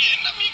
bien, amigo.